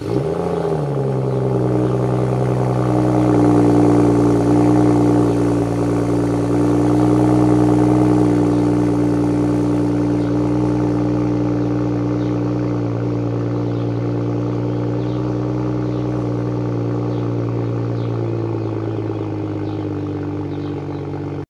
Mm-hmm.